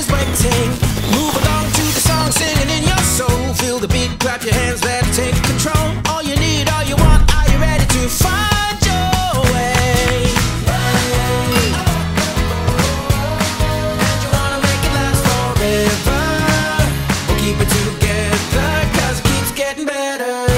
is waiting. Move along to the song singing in your soul. Feel the beat, clap your hands, let it take control. All you need, all you want, are you ready to find your way? And you wanna make it last forever. We'll keep it together, cause it keeps getting better.